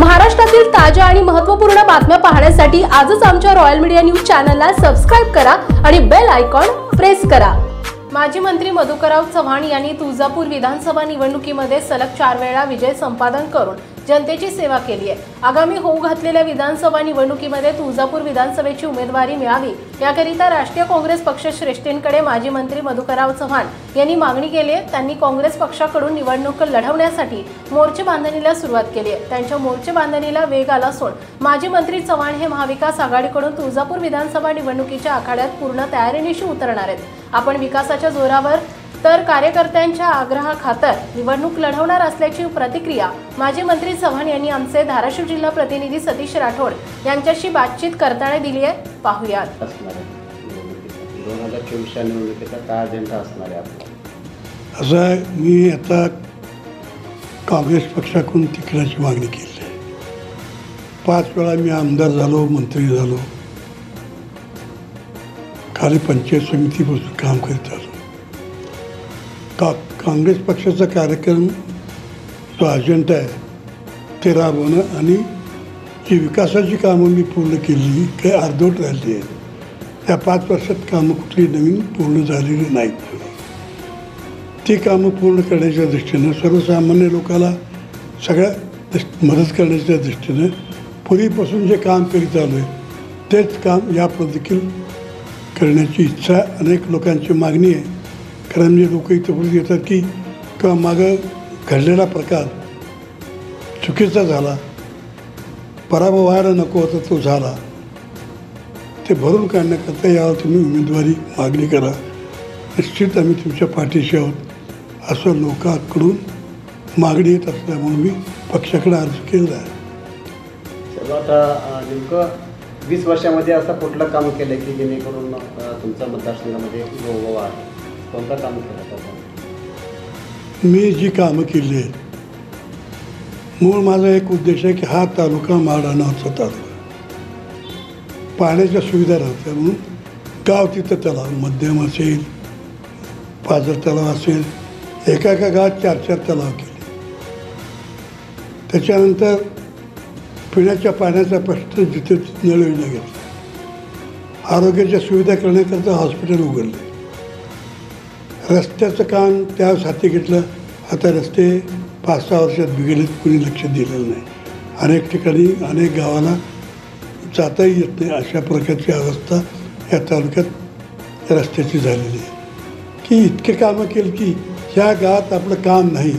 महाराष्ट्रातील ताज्या आणि महत्त्वपूर्ण बातम्या पाहण्यासाठी आजच आमच्या रॉयल मीडिया न्यूज चॅनलला सबस्क्राईब करा आणि बेल आयकॉन प्रेस करा. माजी मंत्री मधुकरराव चव्हाण यांनी तुळजापूर विधानसभा निवडणुकीमध्ये सलग चार वेळा विजय संपादन करून जनतेची सेवा केली आहे. आगामी होऊ घातलेल्या विधानसभा निवडणुकीमध्ये तुळजापूर विधानसभेची उमेदवारी मिळावी याकरिता राष्ट्रीय काँग्रेस पक्ष श्रेष्ठींकडे माजी मंत्री मधुकरराव चव्हाण यांनी मागणी केली आहे. त्यांनी काँग्रेस पक्षाकडून निवडणूक लढवण्यासाठी मोर्चे बांधणीला सुरुवात केली आहे. त्यांच्या मोर्चे बांधणीला वेग आला असून माजी मंत्री चव्हाण हे महाविकास आघाडीकडून तुळजापूर विधानसभा निवडणुकीच्या आखाड्यात पूर्ण तयारीनिशी उतरणार आहेत. आपण विकासाच्या जोरावर तर कार्यकर्त्यांच्या आग्रहाखातर निवडणूक लढवणार असल्याची प्रतिक्रिया माजी मंत्री चव्हाण यांनी आमचे धाराशिव जिल्हा प्रतिनिधी सतीश राठोड यांच्याशी बातचीत करताना दिली आहे. पाहुयात. आहे निवडणुकीसाठी दोन हजार चोवीसच्या निवडणुकीचा काय अजेंडा असणार आहे आपला? असं आहे, मी आता काँग्रेस पक्षाकडून तिकिटाची मागणी केली आहे. पाच वेळा मी आमदार झालो मंत्री झालो. खाली पंचायत समितीपासून काम करीत आलो. का काँग्रेस पक्षाचा कार्यक्रम जो अजेंडा आहे ते राबवणं आणि जी विकासाची कामं मी पूर्ण केली काही अर्धवट राहिली आहेत. त्या पाच वर्षात कामं कुठली नवीन पूर्ण झालेली नाहीत. ती कामं पूर्ण करण्याच्या दृष्टीनं सर्वसामान्य लोकाला सगळ्या मदत करण्याच्या दृष्टीनं पूर्वीपासून जे काम करीत आलो आहे तेच काम यापुढे देखील करण्याची इच्छा अनेक लोकांची मागणी आहे. कारण म्हणजे लोक इथं बोलून येतात की का मागं घडलेला प्रकार चुकीचा झाला. पराभव व्हायला नको होता तो झाला. ते भरून काढण्याकरता यावर तुम्ही उमेदवारी मागणी करा. निश्चित आम्ही तुमच्या पाठीशी आहोत. असं लोकांकडून मागणी येत असल्यामुळे मी पक्षाकडे अर्ज केला आहे. नेमकं वीस वर्षामध्ये असं कुठलं काम केलं की जेणेकरून तुमच्या मतदारसंघामध्ये गोवा आहे कोणता काम केलं मी जी कामं केली आहेत मूळ माझा एक उद्देश आहे की हा तालुका माडा तालुका पाण्याच्या सुविधा राहत्या म्हणून गाव तिथं तलाव मध्यम असेल पाझर तलाव असेल एका एका गावात चार चार तलाव केले. त्याच्यानंतर पिण्याच्या पाण्याचा प्रश्न जिथे नळ योजना घेतला. आरोग्याच्या सुविधा करण्याकरता हॉस्पिटल उघडले. रस्त्याचं काम त्या हाती घेतलं. आता रस्ते पाच सहा वर्षात बिघडलेत कुणी लक्ष दिलेलं नाही. अनेक ठिकाणी अनेक गावाला जाताही येत नाही. अशा प्रकारची अवस्था या तालुक्यात रस्त्याची झालेली आहे. की इतके कामं केली की ह्या गावात आपलं काम नाही.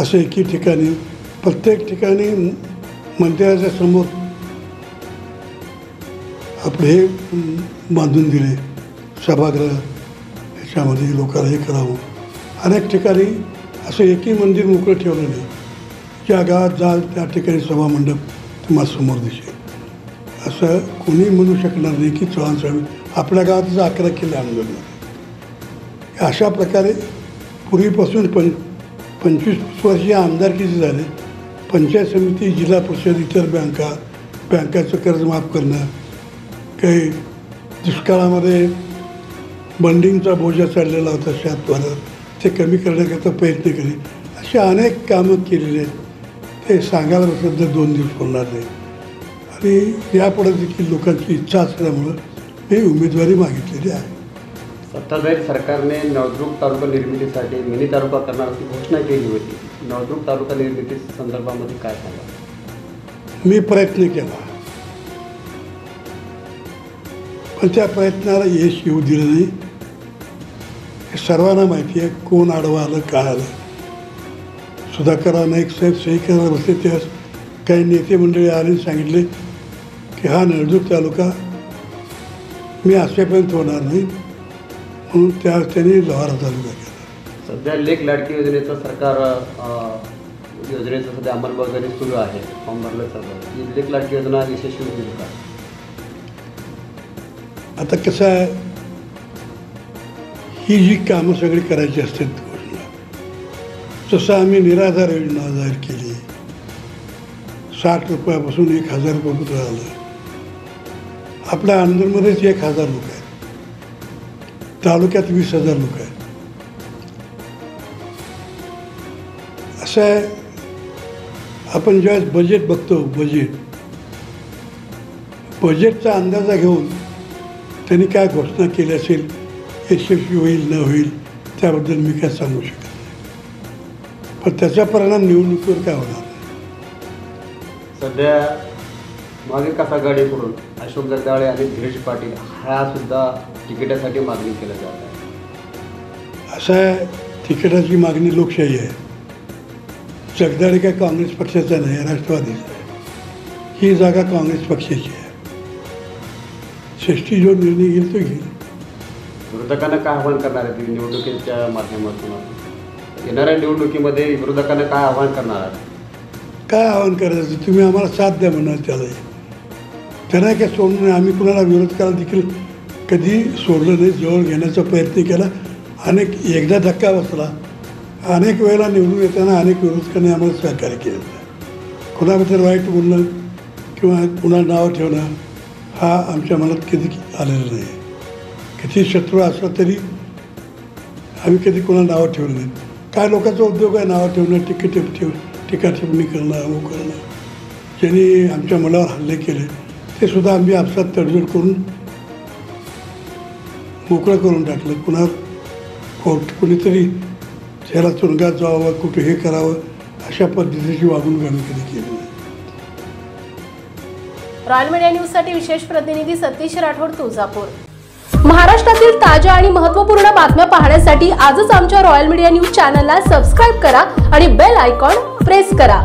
असं एकी ठिकाणी प्रत्येक ठिकाणी मंदिराच्या समोर आपले हे बांधून दिले. सभागृह त्यामध्ये लोकांना हे करावं. अनेक ठिकाणी असं एकही मंदिर मोकळं ठेवलं नाही. ज्या गावात जाल त्या ठिकाणी सभामंडप तुम्हाला समोर दिसेल. असं कोणी म्हणू शकणार नाही की चव्हाण साहेब आपल्या गावातच अकरा केले आंदोलन अशा प्रकारे पूर्वीपासून पं पंचवीस वर्षीय आमदारकीचे झाले. पंचायत समिती जिल्हा परिषद इतर बँका बँकाचं कर्ज माफ करणं काही दुष्काळामध्ये बंडिंगचा बोजा चढलेला होता शेतभरात ते कमी करण्याकरता प्रयत्न केले. अशी अनेक कामं केलेली आहेत. ते सांगायला तर दोन दिवस बोलणार नाही. आणि यापुढे देखील लोकांची इच्छा असल्यामुळं मी उमेदवारी मागितलेली आहे. सत्ताधारी सरकारने नळदुर्ग तालुका निर्मितीसाठी मिनी तालुका करणार अशी घोषणा केली होती. नळदुर्ग तालुका निर्मिती संदर्भामध्ये काय सांगा मी प्रयत्न केला. पण त्या प्रयत्नाला यश येऊ दिलं नाही हे सर्वांना माहिती आहे कोण आडवं आलं काय आलं. सुधाकर नाईक साहेब सही करायला बसले त्यास काही नेते मंडळी आले सांगितले की हा नळदुर्ग तालुका मी असेपर्यंत होणार नाही म्हणून त्या त्यांनी लोहारा तालुका केला. सध्या लेख लाडकी योजनेचं सरकार योजनेचं सध्या अंमलबजावणी सुरू आहे फॉर्म भरलं चालू लेख लाडकी योजना यशस्वी होईल का? आता कसं आहे ही जी कामं सगळी करायची असतात घोषणा जसं आम्ही निराधार योजना जाहीर केली साठ रुपयापासून एक हजार रुपयापर्यंत आलं. आपल्या आंध्रमध्येच एक हजार लोक आहेत. तालुक्यात वीस हजार लोक आहेत. असं आहे आपण ज्यावेळेस बजेट बघतो बजेट बजेटचा अंदाजा घेऊन त्यांनी काय घोषणा केली असेल यशस्वी होईल न होईल त्याबद्दल मी काय सांगू शकत पण त्याचा परिणाम निवडणुकीवर काय होणार. सध्या महाविकास आघाडीकडून अशोक जगदाळे आणि धीरज पाटील हा सुद्धा तिकिटासाठी मागणी केलं जात आहे असं आहे तिकिटाची मागणी लोकशाही आहे. जगदाळे काय काँग्रेस पक्षाचा नाही राष्ट्रवादीचा ही जागा काँग्रेस पक्षाची आहे. षष्टी जो निर्णय घेईल तो घेईल. विरोधकांना काय आव्हान करणार आहे? निवडणुकीच्या माध्यमातून? येणाऱ्या निवडणुकीमध्ये विरोधकांना काय आव्हान करणार आहे? काय आवाहन करायचं? तुम्ही आम्हाला साथ द्या म्हणा त्याला. त्यांना काय सोडून नाही. आम्ही कुणाला विरोध करायला देखील कधी सोडलं नाही. जवळ घेण्याचा प्रयत्न केला. अनेक एकदा धक्का बसला. अनेक वेळेला निवडून येताना अनेक विरोधकांनी आम्हाला सहकार्य केलं. कुणाबद्दल वाईट बोलणं किंवा कुणा नाव ठेवणं हा आमच्या मनात कधी आलेला नाही. किती शत्रू असला तरी आम्ही कधी कोणाला नावं ठेवलं नाही. काय लोकांचा उद्योग आहे नावं ठेवणं तिकीट ठेव टीका टिप्पणी करणं अमुक करणं. ज्यांनी आमच्या मुलावर हल्ले केले ते सुद्धा आम्ही आपसात तडजोड करून मोकळं करून टाकलं. कुणा कोर्ट कुणीतरी त्याला तुरुंगात जावं कुठे हे करावं अशा पद्धतीची वागणूक आम्ही कधी केली नाही. रॉयल मीडिया न्यूजसाठी विशेष प्रतिनिधी सतीश राठोड तुळजापूर. महाराष्ट्रातील ताज्या आणि महत्त्वपूर्ण बातम्या पाहण्यासाठी आजच आमच्या रॉयल मीडिया न्यूज चॅनलला सबस्क्राईब करा आणि बेल आयकॉन प्रेस करा.